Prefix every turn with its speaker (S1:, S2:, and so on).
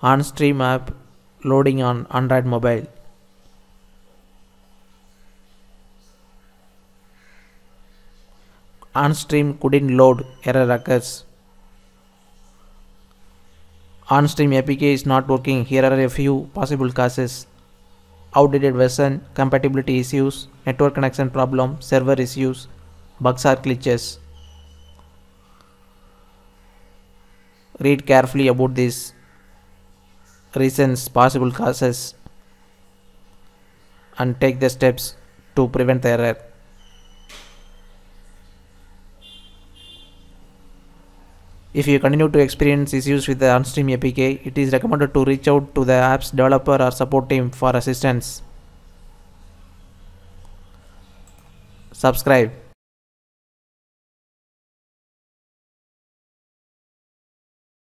S1: OnStream app loading on Android mobile. OnStream couldn't load, error occurs. OnStream APK is not working, here are a few possible causes. Outdated version, compatibility issues, network connection problem, server issues, bugs or glitches. Read carefully about these reasons, possible causes, and take the steps to prevent the error. If you continue to experience issues with the OnStream APK, it is recommended to reach out to the app's developer or support team for assistance. Subscribe.